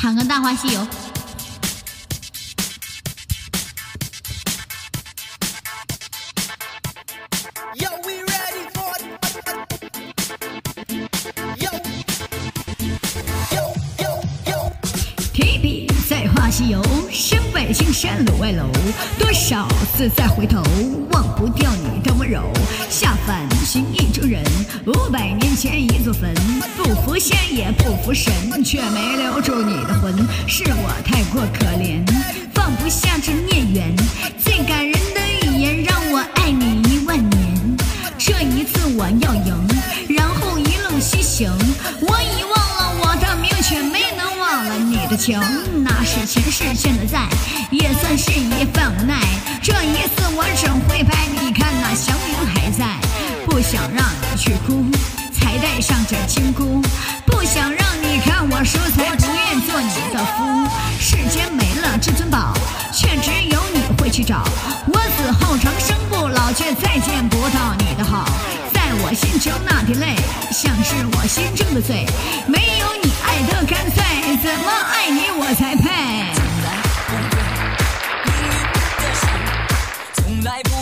喊个《大话西游》。提笔在《画西游》，身外青山楼外楼，多少次再回头，忘不掉你的温柔。五百年前一座坟，不服仙也不服神，却没留住你的魂。是我太过可怜，放不下这孽缘。最感人的语言，让我爱你一万年。这一次我要赢，然后一路西行。我已忘了我的名，却没能忘了你的情。那是前世欠的债，也算是一份无奈。这一次我整回白，你看那祥云还在。不想让你去哭，才戴上这金箍。不想让你看我失才，不愿做你的夫。世间没了至尊宝，却只有你会去找。我死后长生不老，却再见不到你的好。在我心中那滴泪，像是我心中的罪。没有你爱的干脆，怎么爱你我才配。从来，命运的，从来不。